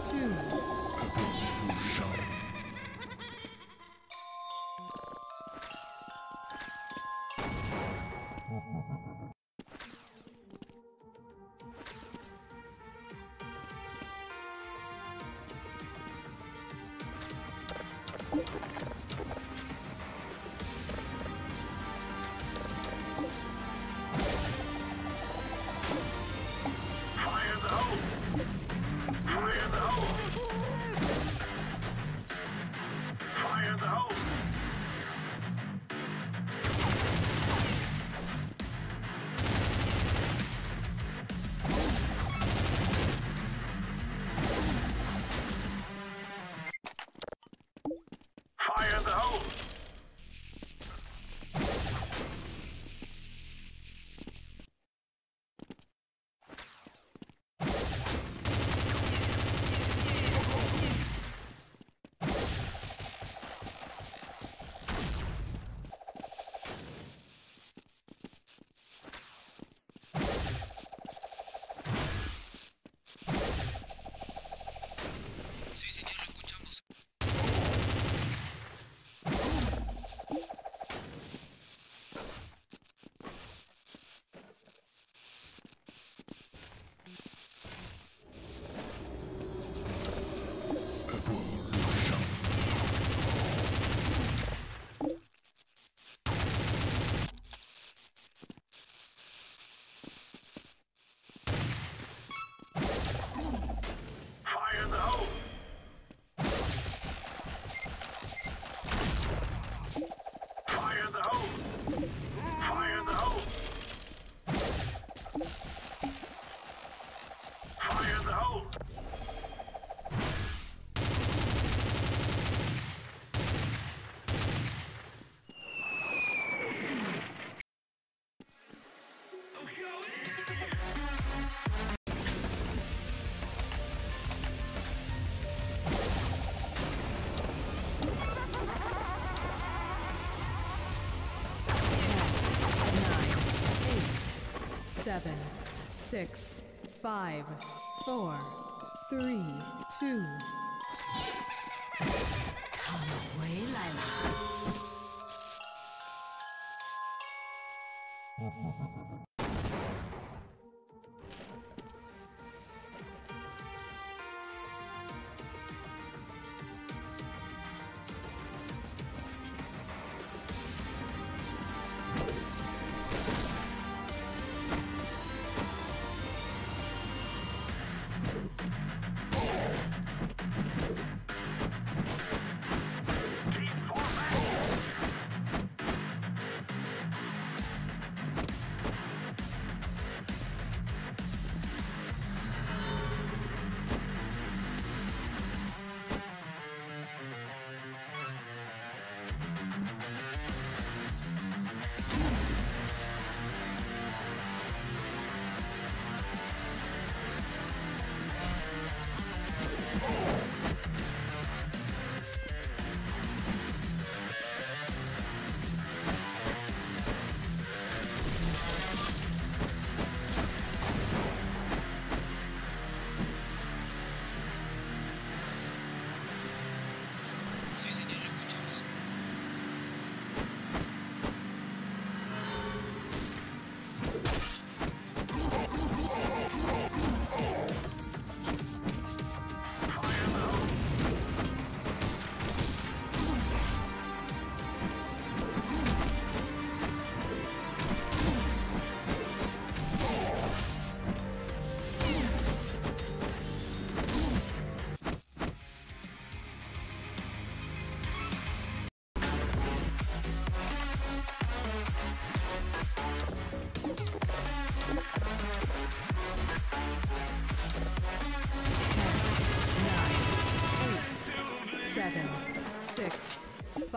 two. Fire the hole! Fire the hole! six, five, four, three, two. 他们回来了。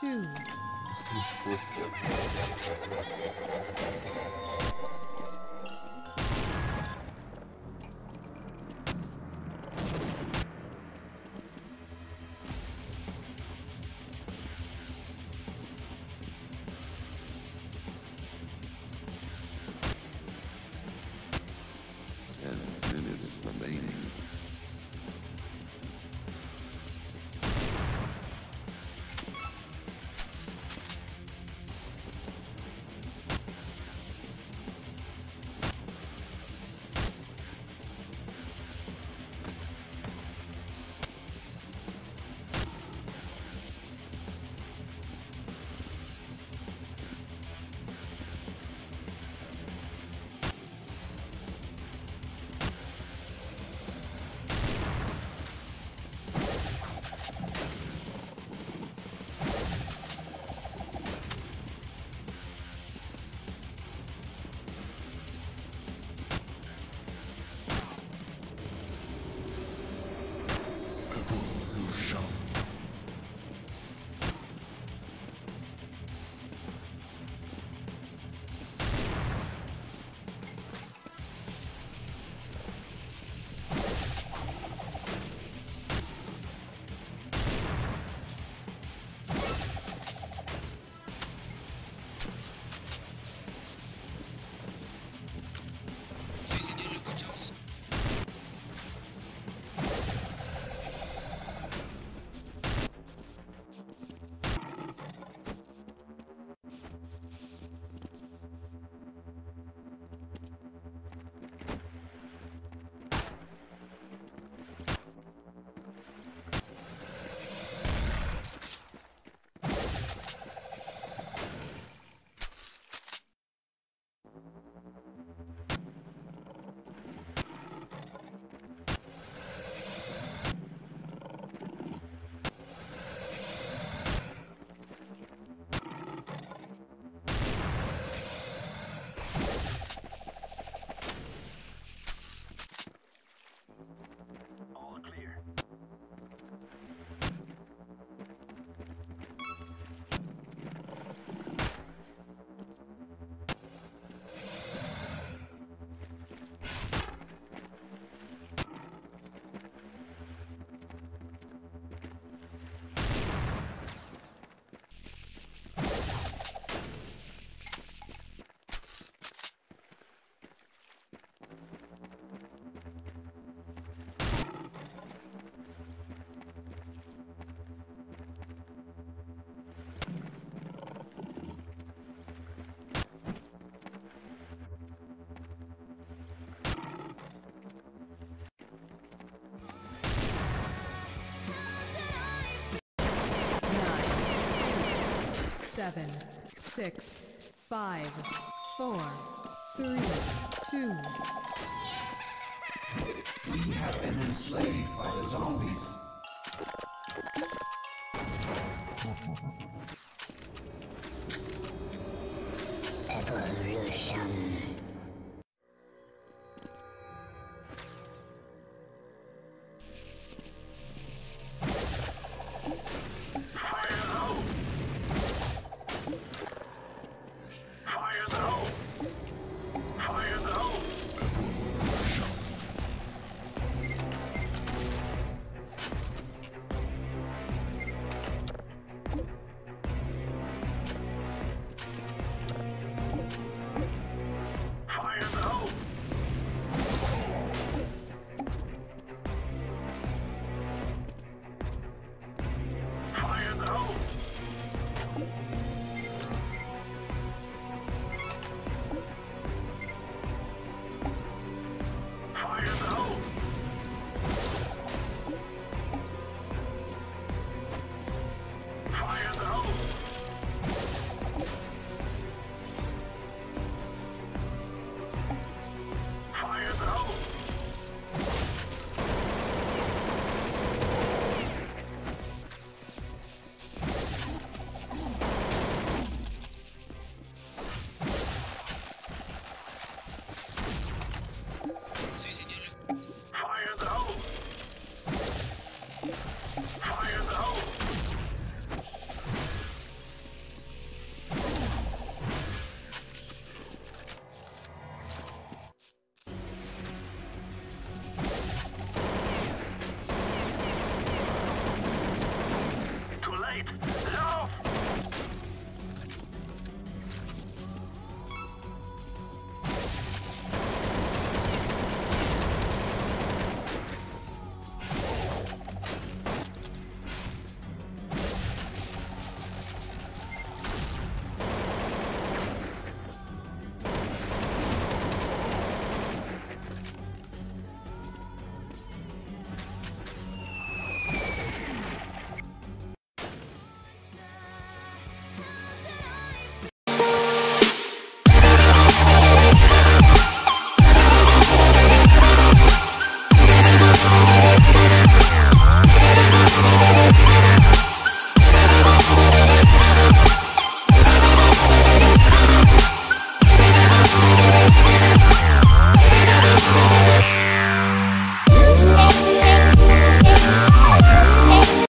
Two, seven, six, five, four, three, two, We have been enslaved by the zombies. Evolution.